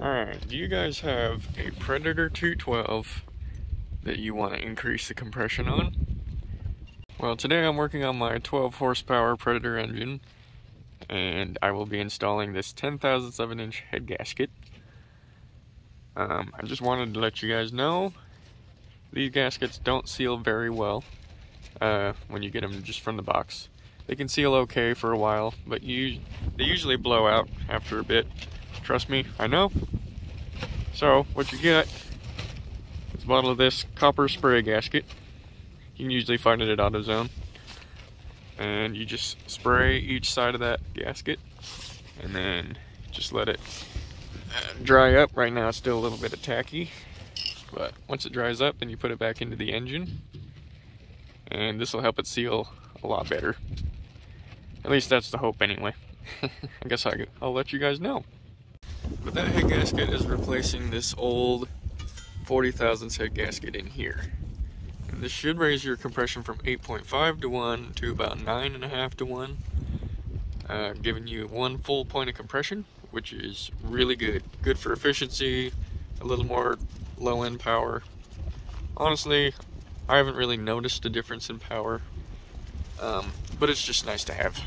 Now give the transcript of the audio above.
Alright, do you guys have a Predator 212 that you want to increase the compression on? Well, today I'm working on my 12 horsepower Predator engine and I will be installing this 10,000th of an inch head gasket. Um, I just wanted to let you guys know these gaskets don't seal very well uh, when you get them just from the box. They can seal okay for a while, but you, they usually blow out after a bit. Trust me, I know. So what you get is a bottle of this copper spray gasket. You can usually find it at AutoZone. And you just spray each side of that gasket and then just let it uh, dry up. Right now it's still a little bit of tacky, but once it dries up, then you put it back into the engine and this will help it seal a lot better. At least that's the hope anyway. I guess I, I'll let you guys know. But that head gasket is replacing this old 40 thousandths head gasket in here. And this should raise your compression from 8.5 to 1 to about 9.5 to 1, uh, giving you one full point of compression, which is really good. Good for efficiency, a little more low end power. Honestly, I haven't really noticed a difference in power, um, but it's just nice to have.